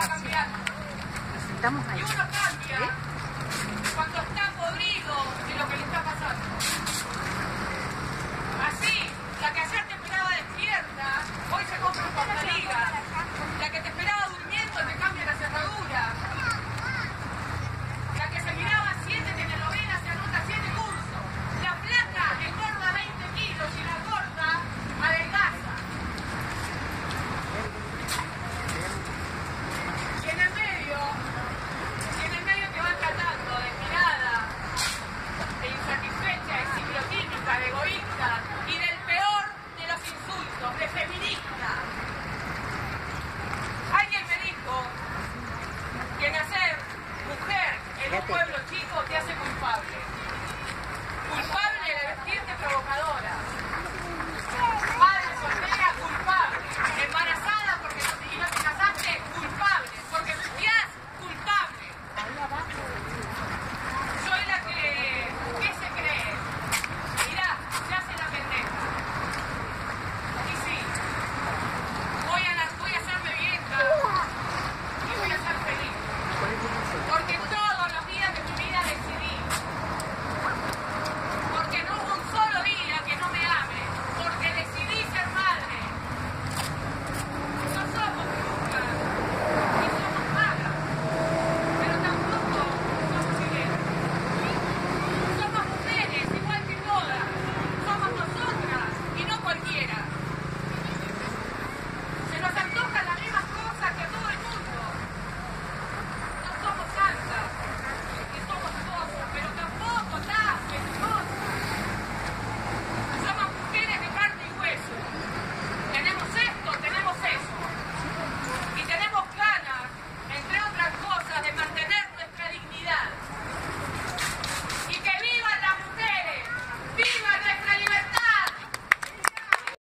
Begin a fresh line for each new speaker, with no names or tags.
cambia ¿Eh? feminista. Alguien me dijo que nacer mujer en un pueblo chico te hace culpable. Culpable